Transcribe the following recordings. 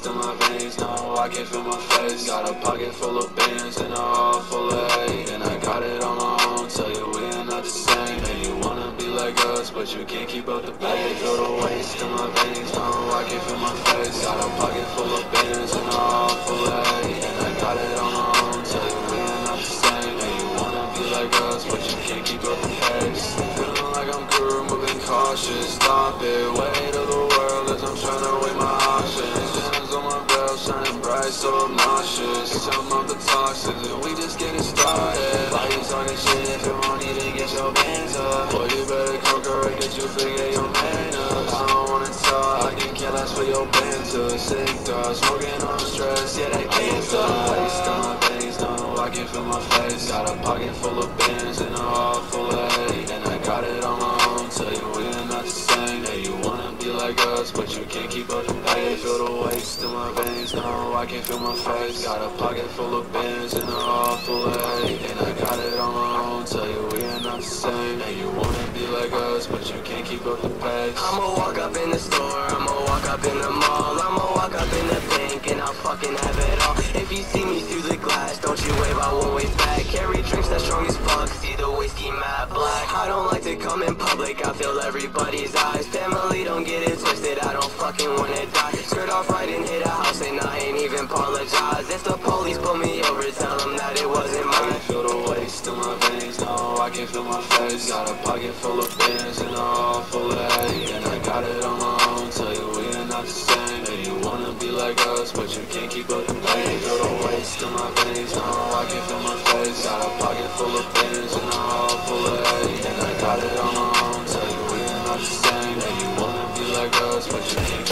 in my veins, no, I can feel my face. Got a pocket full of bands and a heart full of hate. And I got it on my own, tell you we are not the same. And you wanna be like us, but you can't keep up the pace. Feel the waste Dog, smoking on stress, yeah, that cancer Waste on my veins, no, I can feel my face. Got a pocket full of bands and a heart full of hate. And I got it on my own, tell you we are not the same. Yeah, you wanna be like us, but you can't keep up the pace. Feel the waste in my veins, no, I can feel my face. Got a pocket full of bands and a heart full of hate. And I got it on my own, tell you we are not the same. Yeah, you wanna us, but you can't keep up the pace I'ma walk up in the store, I'ma walk up in the mall, I'ma walk up in the bank and I'll fucking have it all. If you see me through the glass, don't you wave, I won't wave back. Carry drinks that strong as fuck, see the whiskey matte black. I don't like to come in public, I feel everybody's eyes. Family don't get it twisted, I don't fucking wanna die. Skirt off right and hit house and I ain't even apologize. If the police pull me over, tell them that it wasn't mine. I can feel the waste in my veins, no, I can feel my face. Got a pocket full of bands and a heart full of hate. And I got it on my own, tell you we are not the same. And you wanna be like us, but you can't keep up the can feel the waste in my veins, no, I can feel my face. Got a pocket full of bands and a heart full of hate. And I got it on my own, tell you we are not the same. And you wanna be like us, but you can't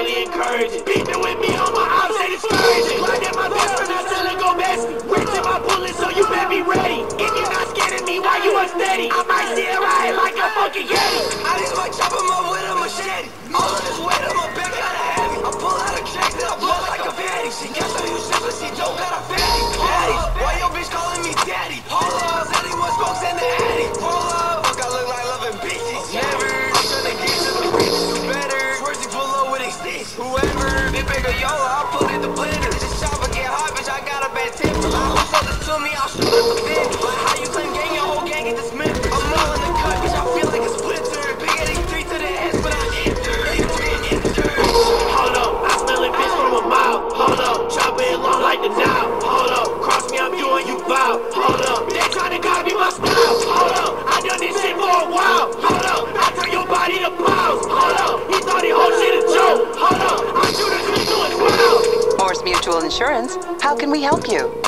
highly encourage it. Beefing with me on my ops, they discourage it. Glad that my best friend is still go best. Rich in my bullets, so you better be ready. If you're not scared of me, why you unsteady? I might see it right like a fucking yeti. I just might chop him up with a machete. All of this weight help you?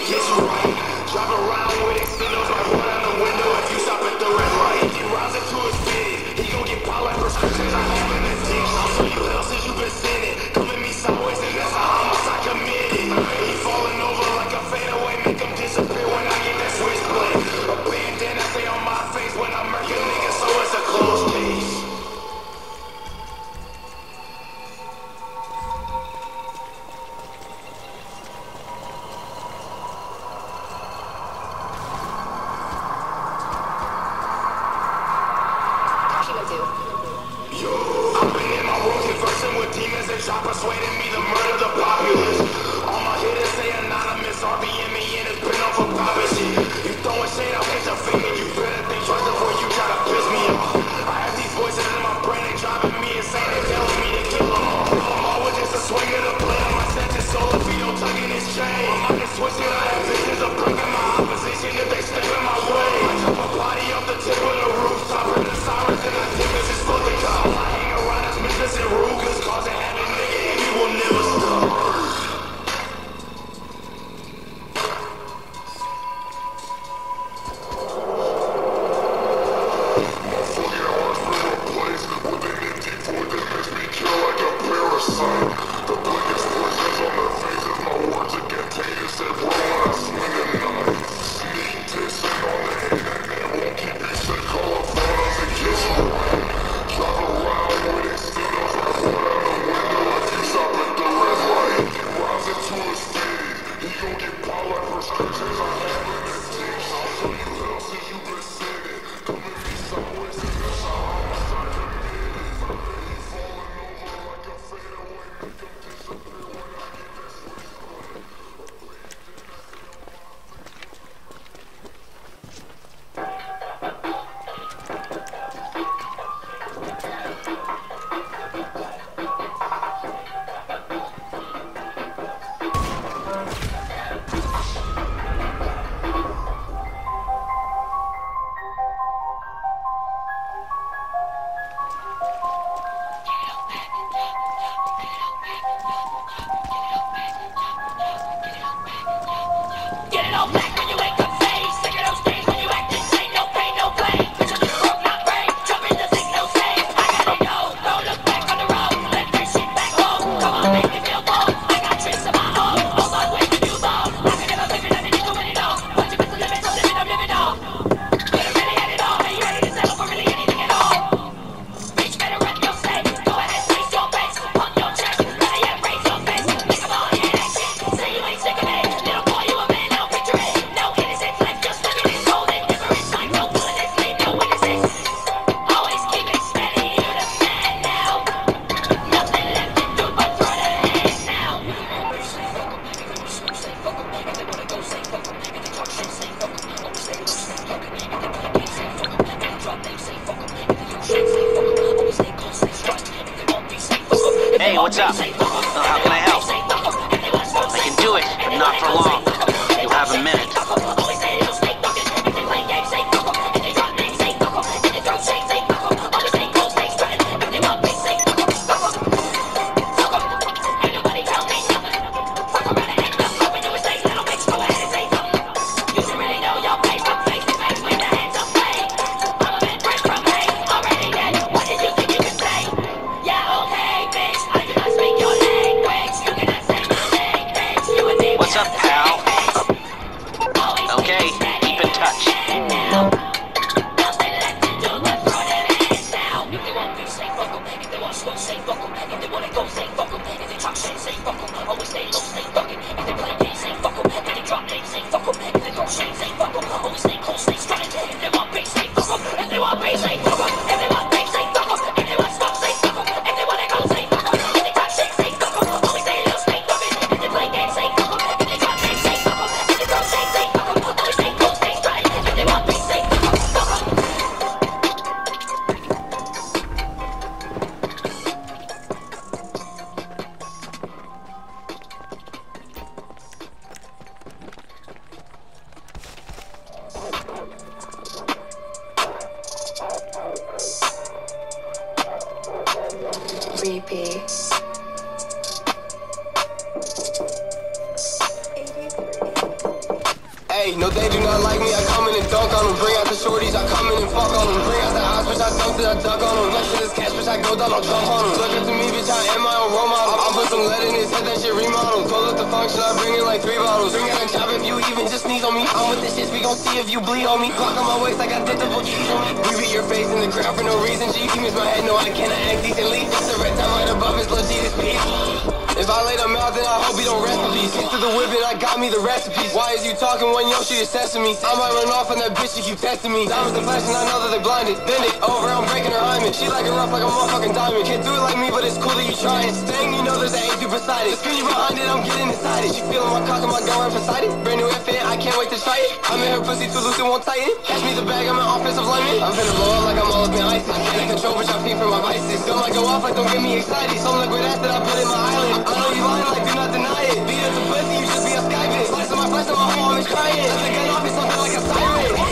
It's right. bitch, I duck on him. Lunch this cash, bitch, I go down on drunk on him. Look up to me, bitch, I am my own role model. I'll put some lead in his head, that shit remodel. Pull up the function, I bring in like three bottles. Bring out a chop if you even just sneeze on me. I'm with this shit, we gon' see if you bleed on me. Clock on my waist, I got digital keys on me. You beat your face in the crowd for no reason. G, you miss my head, no, I cannot act decently. It's a red time right above his blood, Jesus, peace. If I lay the mouth, then I hope he don't rest in peace. Into the whip and I got me the recipe. Why is you talking when yo' shit is sesame? I might run off on that bitch you keep testing me. Diamonds are flashing, I know that they blinded. Bend it over, I'm breaking her hymen. She like it rough like a motherfucking diamond. Can't do it like me, but it's cool that you try it. Staying, you know there's an A dude beside it. The screen you behind it, I'm getting excited. She feeling my cock and my gun right beside it. Brand new F can't wait to try it. I'm in her pussy too loose, it won't tighten. Catch me the bag, I'm an offensive lineman. I'm finna blow up like I'm all up in ice. I can't control, but y'all feed for my vices. Don't like go off like don't get me excited. Some liquid that I put in my island. I know you lying like do not deny it. Beat up the pussy, you just be a bitch. Slice on my flesh, on my home, I'm crying. Let the gun off, it's something like a siren. I.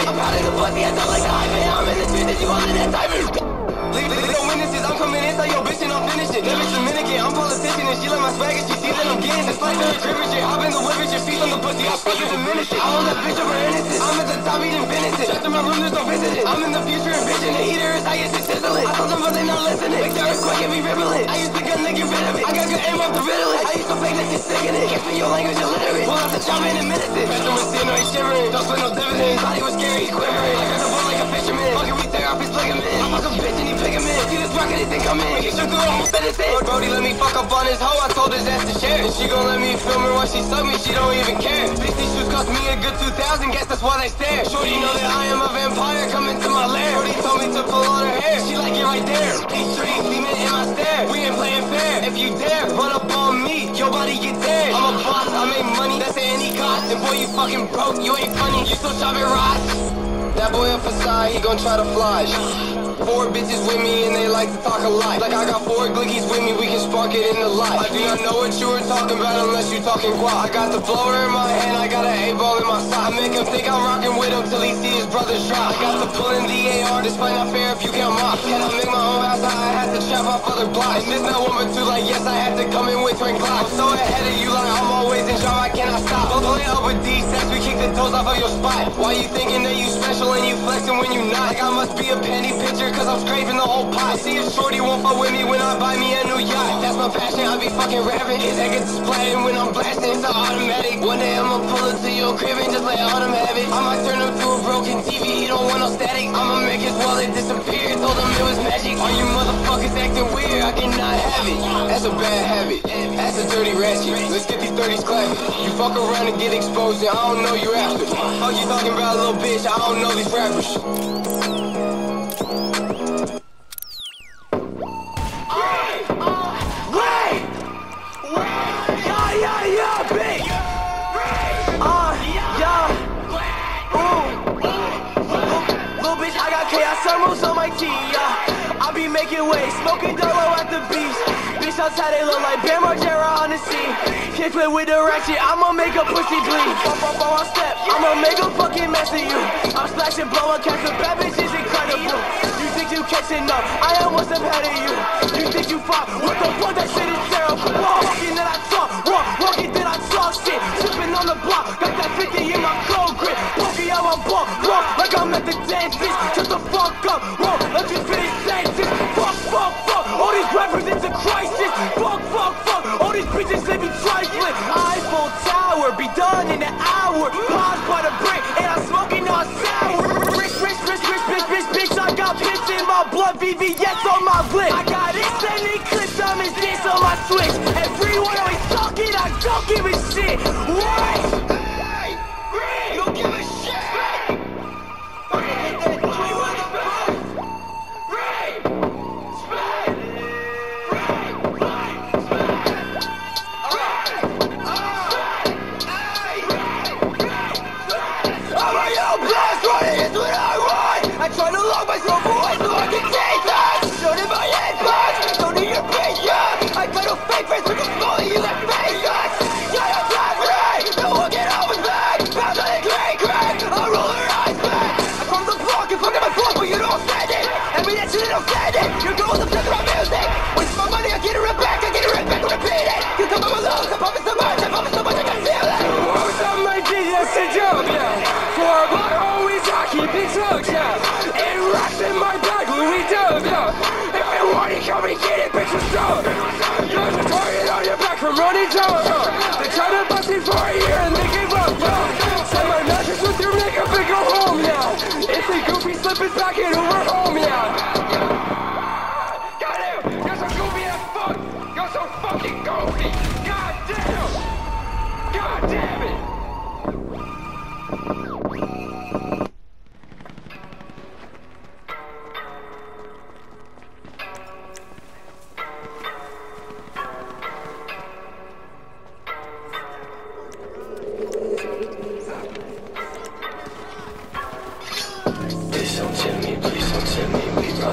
I'm proud of the pussy, I don't like the hype. I'm in the street that you want in that diamond. Leave, leave no witnesses, I'm coming inside your bitch and I'm finishing. Bitch Dominican, I'm politician and she like my swag and she see that I'm getting It's like her and shit, hop in the whip and shit, feet on the pussy, I'm fucking diminish it. I own that bitch over innocence, I'm at the top eating venison. Check to my room, there's no visiting. I'm in the future and bitching, the heater is high, it's sizzling. I told them but they not listening. Make the earthquake and be rippling. I used to gun to get rid of it. I got good aim off the riddle. I used to fake that shit sickening. Can't speak your language illiterate. Pull out the chopper in a minute. Pastor was sitting right shivering. Don't split no dividends. Body was scary, quivering. I got the ball like a fisherman. Fucking we tear off his ligament. I a bitch and he pick him in. See this rocket, it think I'm in. Make it shoot through almost finish it. Brody let me fuck up on his hoe. I told his ass to share. And she gon' let me film her while she suck me. She don't even care. These shoes cost me a good 2,000. Guess that's why they stare. Shorty know that I am a vampire. Come into my lair. Brody told me to pull on her hair. She like it right there. These streets, demon in my stare. We ain't playing fair. If you dare, run up on me. Your body get dead. I'm a boss. I make money. That's any cost. And boy, you fucking broke. You ain't funny. You still shopping rocks. That boy up aside, he gon' try to fly. Four bitches with me and they like to talk a lot. Like I got four glickies with me, we can spark it in the light. I do not know what you were talking about unless you talking guap. I got the blower in my hand, I got an eight ball in my sock. I make him think I'm rocking with him till he see his brothers drop. I got the pull in the AR, despite not fair if you count mop. Can I make my own house? I had to trap off other blocks. And this not one but two, like yes, I had to come in with twin clocks. I'm so ahead of you, like I'm always in job, I cannot stop. Don't play up with these sets, we kick the toes off of your spot. Why you thinking that you special and you flexing when you not? Like I must be a penny pitcher, cause I'm scraping the whole pot. See if Shorty won't fuck with me when I buy me a new yacht. That's my passion, I be fucking rapping. His head gets splatting when I'm blasting, it's automatic. One day I'ma pull it to your crib and just let them have it. I might turn him to a broken TV, he don't want no static. I'ma make his wallet disappear, told him it was magic. Are you motherfuckers acting weird? I cannot have it. That's a bad habit, that's a dirty ratchet. Let's get these 30s clapping. You fuck around and get exposed and I don't know you after. Fuck you talking about, little bitch, I don't know these rappers. Making waves, smoking dolo at the beach. Bitch, outside they look like Bam Margera on the scene. Kick play with the ratchet, I'ma make a pussy bleed. Bump up on my step, I'ma make a fucking mess of you. I'm splashing, blowing cash with bad bitches, incredible. You think you catching up? I am what's ahead of you. You think you fought? What the fuck? That shit is terrible. Walking that I talk, walk, walking that I talk shit. Sipping on the block, got that 50 in my cold grip. Poking out my ball, walk like I'm at the dentist. Shut the fuck up, walk, let you finish sentence. Fuck, fuck, fuck, all these rappers it's a crisis. Fuck, fuck, fuck, all these bitches they be trifling. Eiffel Tower be done in an hour. Pause by the break, and I'm smoking on sour. Rich, rich, rich, rich, bitch, bitch, bitch. I got piss in my blood, VVS on my lip. I got extended clips, I'm diss on my switch. Everyone from running down. They tried to bust me for a year and they gave up, huh? Send my mattress with your makeup and go home, now. If they goofy slip it back in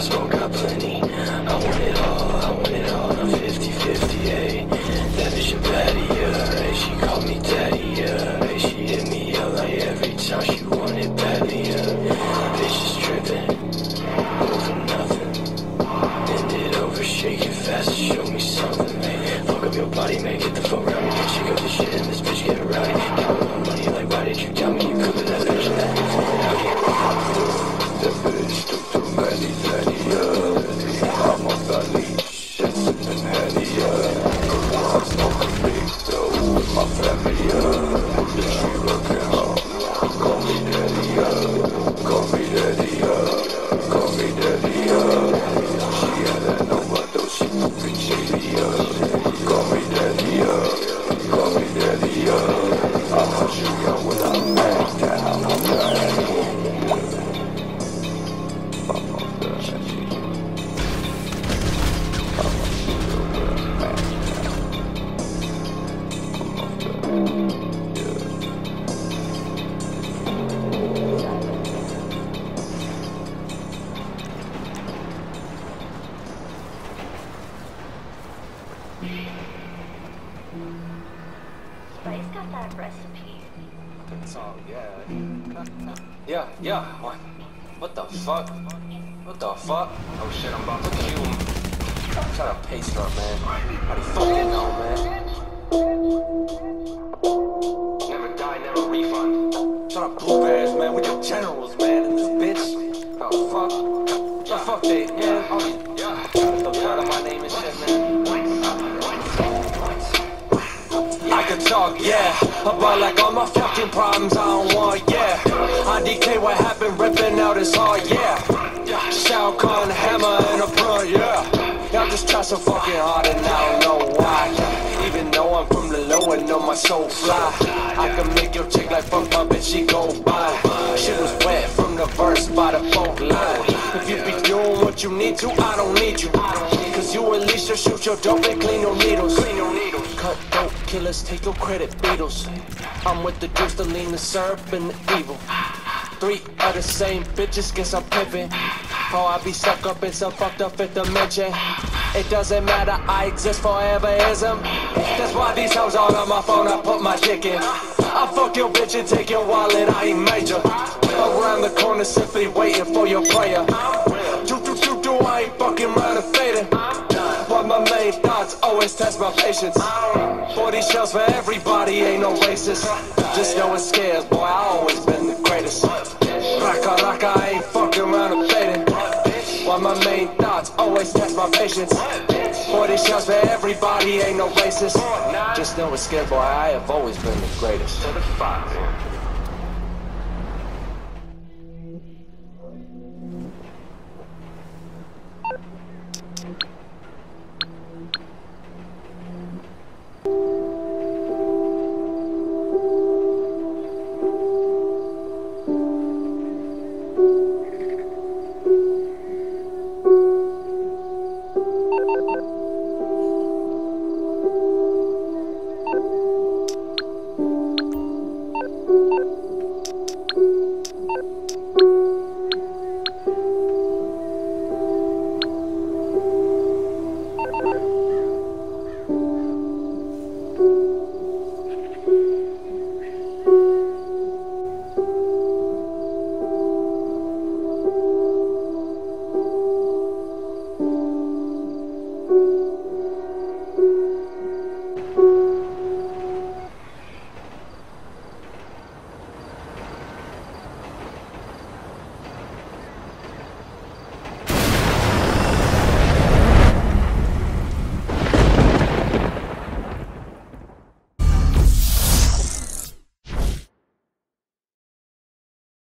asshole. Got that recipe. song, yeah. Yeah, yeah. What? What the fuck? What the fuck? Oh shit, I'm about to cue him. I'm trying to pace up, man. How do you fucking know, man? Never die, never refund. Shut to blue ass, man. With your generals, man. In this bitch. Oh fuck. The fuck they, yeah. Oh, yeah. The blood of my name and shit, man. I can talk, yeah, about like all my fucking problems I don't want, yeah. I decay what happened, ripping out his heart, yeah. Shao Kahn, hammer and a blunt, yeah. Y'all just try so fucking hard and I don't know why. Even though I'm from the low and know my soul fly. I can make your chick like fuck my bitch, she go by. Shit was wet from the verse by the folk line. If you be doing what you need to, I don't need you. Cause you at least just shoot your dope and clean your needles. Clean your needles. Cut dope killers, take your credit, Beatles. I'm with the juice, the lean, the syrup, and the evil. Three of the same bitches, guess I'm pimping. Oh, I be stuck up in some fucked up fifth dimension. It doesn't matter, I exist foreverism. That's why these hoes all on my phone, I put my dick in. I fuck your bitch and take your wallet, I ain't major. Around the corner, simply waiting for your prayer. Do, do, do, do, I ain't fucking around and fading. Main thoughts always test my patience. 40 shells for everybody, ain't no racist. Just know it scares, boy, I always been the greatest. Raka raka, I ain't fucking around and fading. Why my main thoughts always test my patience. 40 shells for everybody, ain't no racist. Just know it's scared, boy, I have always been the greatest.